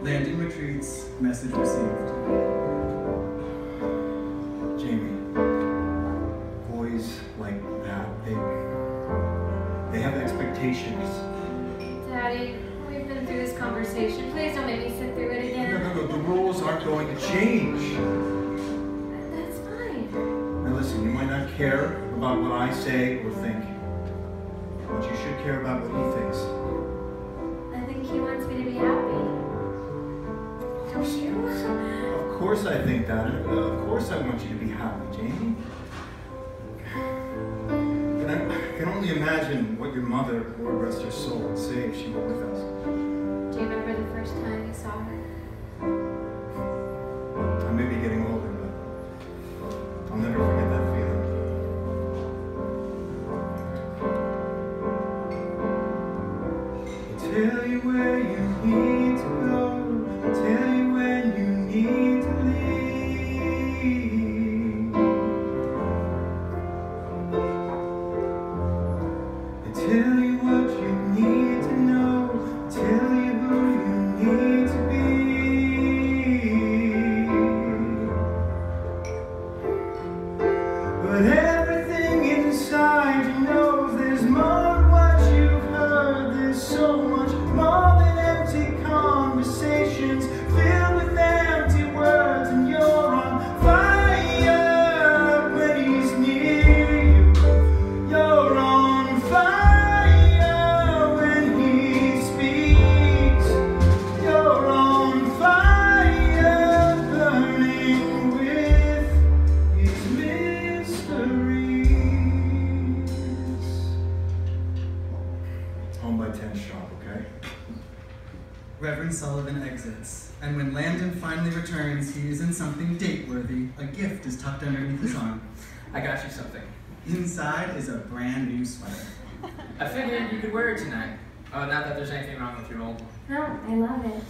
Landon retreats, message received. Jamie, boys like that, they they have expectations. Daddy, we've been through this conversation. Please don't make me sit through it again. No, no, no, the rules aren't going to change. That's fine. Now listen, you might not care about what I say or think, but you should care about what he thinks. Course I think that. uh, Of course I want you to be happy, Jamie. And I, I can only imagine what your mother, Lord rest her soul, would say if she were with us. Do you remember the first time you saw her? I may be getting older, but I'll never forget that feeling. I'll tell you where you need tell you what you need to know. Tell you who you need to be. But Home by 10 sharp, okay? Reverend Sullivan exits, and when Landon finally returns, he is in something date-worthy. A gift is tucked underneath his arm. I got you something. Inside is a brand new sweater. I figured you could wear it tonight. Oh, not that there's anything wrong with your old one. No, I love it.